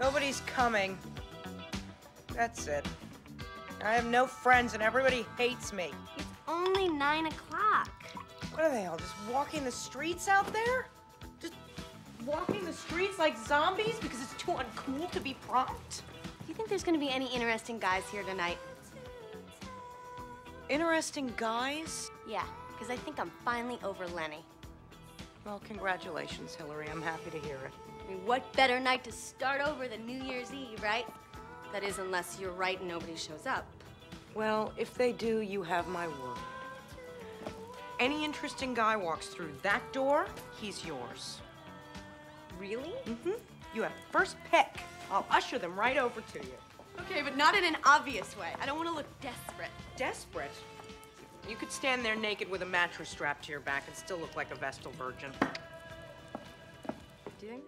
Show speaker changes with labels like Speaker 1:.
Speaker 1: Nobody's coming. That's it. I have no friends and everybody hates me.
Speaker 2: It's only nine o'clock.
Speaker 1: What are they all just walking the streets out there? Just walking the streets like zombies because it's too uncool to be prompt?
Speaker 2: Do you think there's gonna be any interesting guys here tonight?
Speaker 1: Interesting guys?
Speaker 2: Yeah, because I think I'm finally over Lenny.
Speaker 1: Well, congratulations, Hillary. I'm happy to hear it.
Speaker 2: I mean, what better night to start over than New Year's Eve, right? That is, unless you're right and nobody shows up.
Speaker 1: Well, if they do, you have my word. Any interesting guy walks through that door, he's yours.
Speaker 2: Really?
Speaker 1: Mm-hmm. You have first pick. I'll usher them right over to you.
Speaker 2: Okay, but not in an obvious way. I don't want to look desperate.
Speaker 1: Desperate? You could stand there naked with a mattress strapped to your back and still look like a Vestal virgin.
Speaker 2: Do you think?